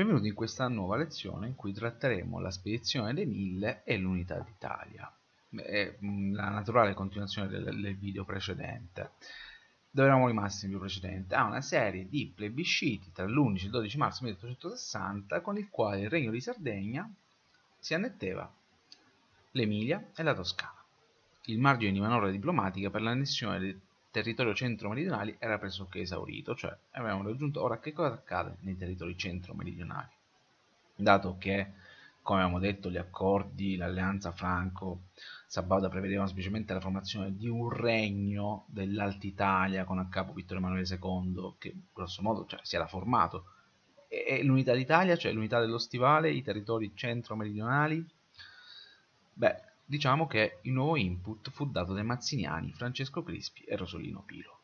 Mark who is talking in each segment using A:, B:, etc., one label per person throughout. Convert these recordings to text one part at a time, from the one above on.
A: Benvenuti in questa nuova lezione in cui tratteremo la spedizione dei Mille e l'Unità d'Italia. È mm, la naturale continuazione del, del, video precedente. Dove eravamo rimasti nel video precedente? A una serie di plebisciti tra l'11 e il 12 marzo 1860 con il quale il Regno di Sardegna si annetteva l'Emilia e la Toscana. Il margine di manovra diplomatica per l'annessione territorio centro-meridionali era pressoché esaurito, cioè avevamo raggiunto ora che cosa accade nei territori centro-meridionali. Dato che, come avevamo detto, gli accordi, l'alleanza Franco-Sabauda prevedevano semplicemente la formazione di un regno dell'Alta Italia con a capo Vittorio Emanuele II, che grosso modo cioè, si era formato, e l'unità d'Italia, cioè l'unità dello stivale, i territori centro-meridionali, beh, Diciamo che il nuovo input fu dato dai mazziniani Francesco Crispi e Rosolino Pilo,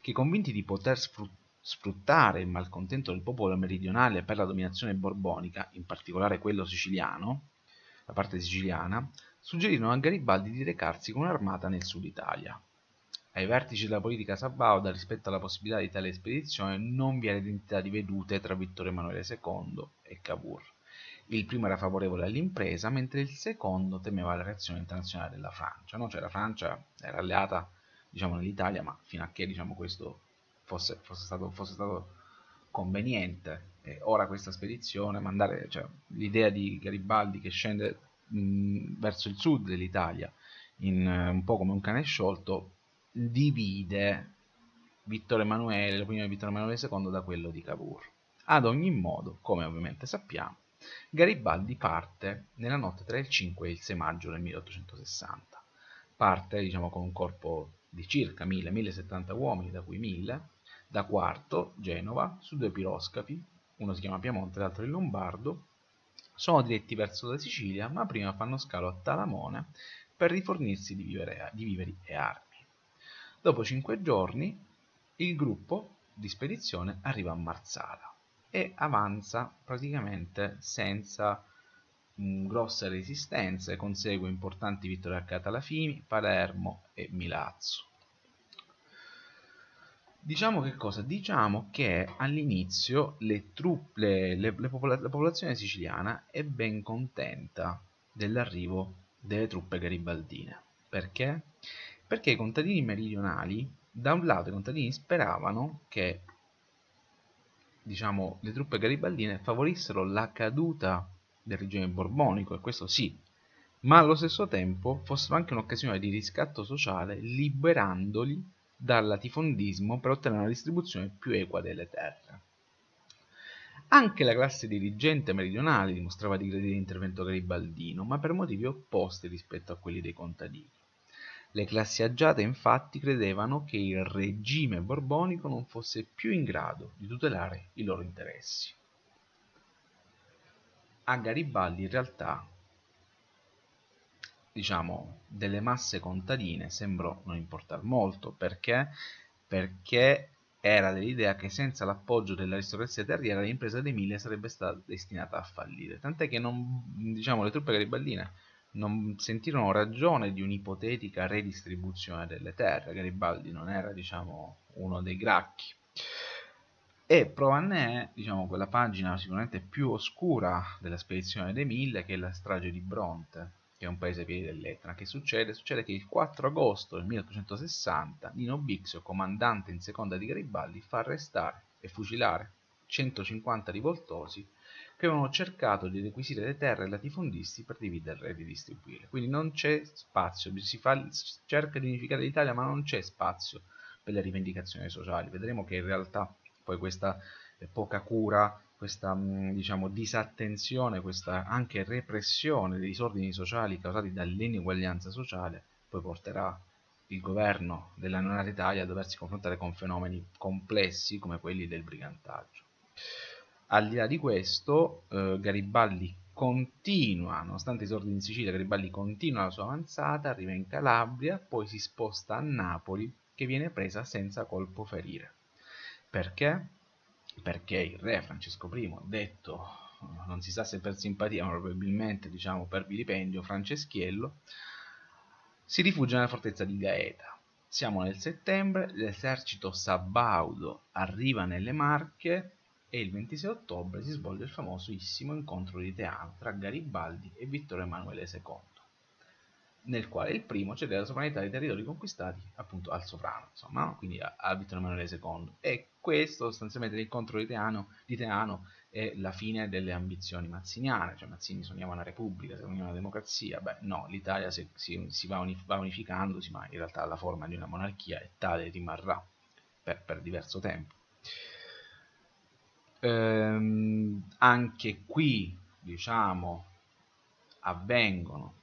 A: che convinti di poter sfruttare il malcontento del popolo meridionale per la dominazione borbonica, in particolare quello siciliano, la parte siciliana, suggerirono a Garibaldi di recarsi con un'armata nel sud Italia. Ai vertici della politica sabauda rispetto alla possibilità di tale spedizione non vi era identità di vedute tra Vittorio Emanuele II e Cavour. Il primo era favorevole all'impresa, mentre il secondo temeva la reazione internazionale della Francia. No? Cioè la Francia era alleata diciamo, nell'Italia, ma fino a che diciamo, questo fosse, fosse, stato, fosse, stato, conveniente. E ora questa spedizione, mandare cioè, l'idea di Garibaldi che scende mh, verso il sud dell'Italia, un po' come un cane sciolto, divide Vittorio Emanuele, l'opinione di Vittorio Emanuele II da quello di Cavour. Ad ogni modo, come ovviamente sappiamo, Garibaldi parte nella notte tra il 5 e il 6 maggio del 1860. Parte diciamo, con un corpo di circa 1000-1070 uomini, da cui 1000, da Quarto, Genova, su due piroscafi, uno si chiama Piemonte, l'altro il Lombardo, sono diretti verso la Sicilia, ma prima fanno scalo a Talamone per rifornirsi di, vivere, di viveri e armi. Dopo cinque giorni, il gruppo di spedizione arriva a Marsala e avanza praticamente senza mh, grosse resistenze, consegue importanti vittorie a Catalafimi, Palermo e Milazzo. Diciamo che cosa? Diciamo che all'inizio le truppe, le, le popol la popolazione siciliana è ben contenta dell'arrivo delle truppe garibaldine. Perché? Perché i contadini meridionali, da un lato i contadini speravano che diciamo, le truppe garibaldine favorissero la caduta del regime borbonico, e questo sì, ma allo stesso tempo fossero anche un'occasione di riscatto sociale liberandoli dal latifondismo per ottenere una distribuzione più equa delle terre. Anche la classe dirigente meridionale dimostrava di gradire l'intervento garibaldino, ma per motivi opposti rispetto a quelli dei contadini. Le classi agiate infatti credevano che il regime borbonico non fosse più in grado di tutelare i loro interessi. A Garibaldi in realtà, diciamo, delle masse contadine sembrò non importar molto. Perché, perché era dell'idea che senza l'appoggio dell'aristocrazia terriera l'impresa dei mille sarebbe stata destinata a fallire, tant'è che non, diciamo, le truppe garibaldine non sentirono ragione di un'ipotetica redistribuzione delle terre. Garibaldi non era, diciamo, uno dei gracchi. E prova ne è, diciamo, quella pagina sicuramente più oscura della spedizione dei Mille, che è la strage di Bronte, che è un paese ai piedi dell'Etna. Che succede? Succede che il 4 agosto del 1860 Nino Bixio, comandante in seconda di Garibaldi, fa arrestare e fucilare 150 rivoltosi che avevano cercato di requisire le terre latifondisti per dividerle e ridistribuirle. Quindi non c'è spazio, si, fa, si cerca di unificare l'Italia ma non c'è spazio per le rivendicazioni sociali. Vedremo che in realtà poi questa eh, poca cura, questa mm, diciamo, disattenzione, questa anche repressione dei disordini sociali causati dall'ineguaglianza sociale poi porterà il governo della non Italia a doversi confrontare con fenomeni complessi come quelli del brigantaggio. Al di là di questo, eh, Garibaldi continua, nonostante i sordi in Sicilia, Garibaldi continua la sua avanzata, arriva in Calabria, poi si sposta a Napoli, che viene presa senza colpo ferire. Perché? Perché il re Francesco I, detto non si sa se per simpatia, ma probabilmente diciamo per vilipendio, Franceschiello, si rifugia nella fortezza di Gaeta. Siamo nel settembre, l'esercito sabaudo arriva nelle Marche e il 26 ottobre si svolge il famosissimo incontro di Teano tra Garibaldi e Vittorio Emanuele II nel quale il primo cede la sovranità dei territori conquistati appunto al sovrano, insomma, quindi a, a Vittorio Emanuele II. E questo sostanzialmente l'incontro di Teano, di Teano è la fine delle ambizioni mazziniane, cioè Mazzini sognava una repubblica, sognava una democrazia, beh no, l'Italia si, si, va, unif va, unificandosi, ma in realtà la forma di una monarchia e tale rimarrà per, per diverso tempo. Ehm, anche qui, diciamo, avvengono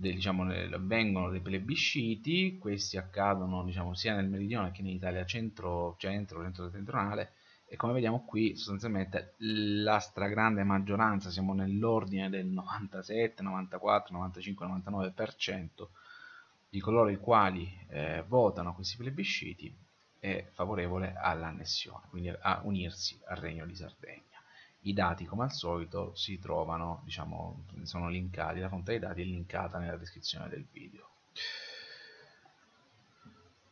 A: de, diciamo, avvengono dei plebisciti, questi accadono diciamo, sia nel meridione che in Italia centro, centro, centro-settentrionale e come vediamo qui sostanzialmente la stragrande maggioranza, siamo nell'ordine del 97, 94, 95, 99% di coloro i quali eh, votano questi plebisciti è favorevole all'annessione, quindi a unirsi al Regno di Sardegna i dati come al solito si trovano, diciamo, sono linkati, la fonte dei dati è linkata nella descrizione del video.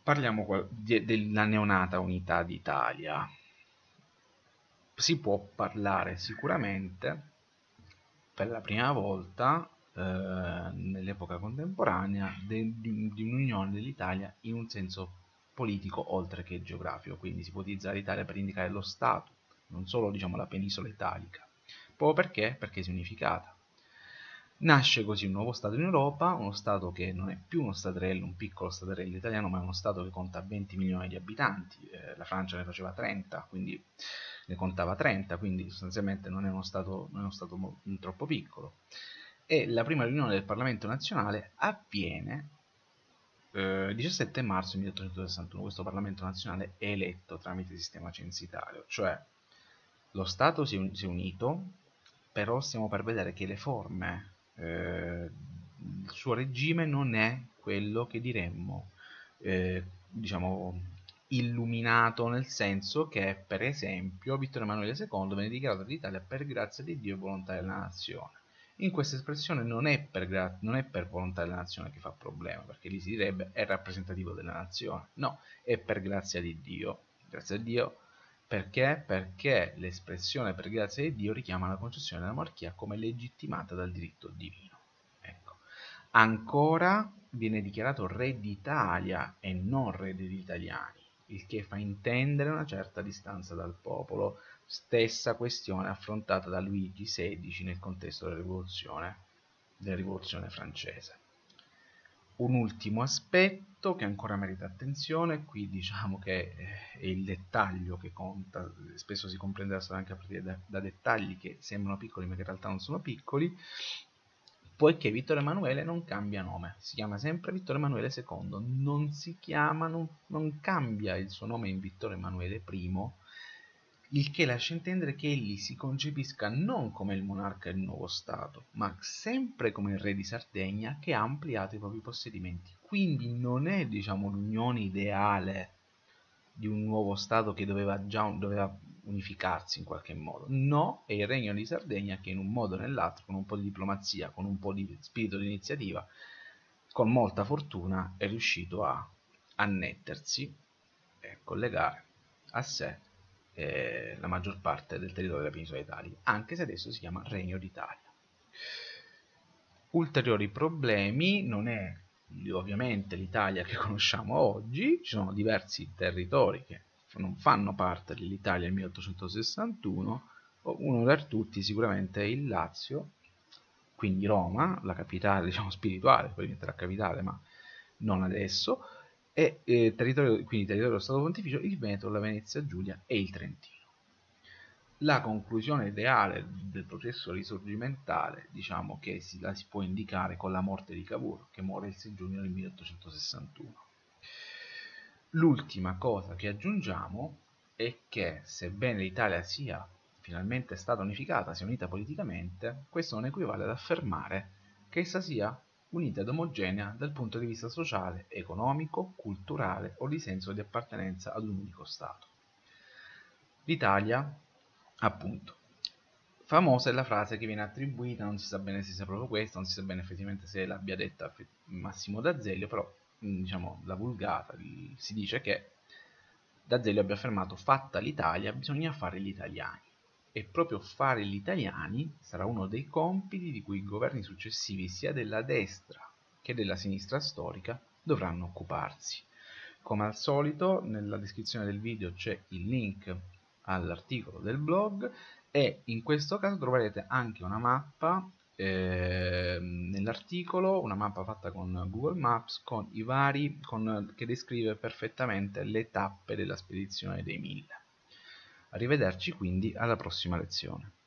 A: Parliamo della neonata unità d'Italia. Si può parlare sicuramente per la prima volta eh, nell'epoca contemporanea di, di un'unione dell'Italia in un senso politico oltre che geografico, quindi si può utilizzare l'Italia per indicare lo Stato, non solo diciamo, la penisola italica. Proprio perché? Perché si è unificata. Nasce così un nuovo Stato in Europa, uno Stato che non è più uno staterello, un piccolo staterello italiano, ma è uno Stato che conta 20 milioni di abitanti, eh, la Francia ne faceva 30, quindi ne contava 30, quindi sostanzialmente non è uno Stato, è uno stato troppo piccolo. E la prima riunione del Parlamento nazionale avviene eh, 17 marzo 1861. Questo Parlamento nazionale è eletto tramite sistema censitario, cioè lo Stato si è, unito, però stiamo per vedere che le forme, eh, il suo regime non è quello che diremmo, eh, diciamo, illuminato nel senso che, per esempio, Vittorio Emanuele II venne dichiarato l'Italia per grazia di Dio e volontà della nazione. In questa espressione non è, per, non è per volontà della nazione che fa problema, perché lì si direbbe è rappresentativo della nazione. No, è per grazia di Dio. Grazie a Dio perché? Perché l'espressione per grazia di Dio richiama la concessione della monarchia come legittimata dal diritto divino. Ecco. Ancora viene dichiarato re d'Italia e non re degli italiani, il che fa intendere una certa distanza dal popolo, stessa questione affrontata da Luigi XVI nel contesto della rivoluzione, della rivoluzione francese. Un ultimo aspetto che ancora merita attenzione, qui diciamo che eh, è il dettaglio che conta, spesso si comprende la storia anche a partire da, da, dettagli che sembrano piccoli ma che in realtà non sono piccoli, poiché Vittorio Emanuele non cambia nome, si chiama sempre Vittorio Emanuele II, non si chiama, non, non cambia il suo nome in Vittorio Emanuele I, il che lascia intendere che egli si concepisca non come il monarca del nuovo Stato, ma sempre come il re di Sardegna che ha ampliato i propri possedimenti. Quindi non è diciamo, l'unione ideale di un nuovo Stato che doveva già doveva unificarsi in qualche modo. No, è il regno di Sardegna che in un modo o nell'altro, con un po' di diplomazia, con un po' di spirito di iniziativa, con molta fortuna è riuscito a annettersi e collegare a sé eh, la maggior parte del territorio della penisola d'Italia, anche se adesso si chiama Regno d'Italia. Ulteriori problemi non è ovviamente l'Italia che conosciamo oggi, ci sono diversi territori che non fanno parte dell'Italia del 1861, uno tra tutti sicuramente è il Lazio, quindi Roma, la capitale diciamo spirituale, poi diventerà capitale ma non adesso, e eh, territorio, quindi territorio dello Stato Pontificio, il Veneto, la Venezia Giulia e il Trentino. La conclusione ideale del processo risorgimentale, diciamo che si, la si può indicare con la morte di Cavour, che muore il 6 giugno del 1861. L'ultima cosa che aggiungiamo è che, sebbene l'Italia sia finalmente stata unificata, sia unita politicamente, questo non equivale ad affermare che essa sia unita ed omogenea dal punto di vista sociale, economico, culturale o di senso di appartenenza ad un unico Stato. L'Italia, appunto, famosa è la frase che viene attribuita, non si sa bene se sia proprio questa, non si sa bene effettivamente se l'abbia detta Massimo D'Azeglio, però diciamo la vulgata si dice che D'Azeglio abbia affermato fatta l'Italia bisogna fare gli italiani e proprio fare gli italiani sarà uno dei compiti di cui i governi successivi sia della destra che della sinistra storica dovranno occuparsi. Come al solito nella descrizione del video c'è il link all'articolo del blog e in questo caso troverete anche una mappa eh, nell'articolo, una mappa fatta con Google Maps con i vari, con, che descrive perfettamente le tappe della spedizione dei mille. Arrivederci quindi alla prossima lezione.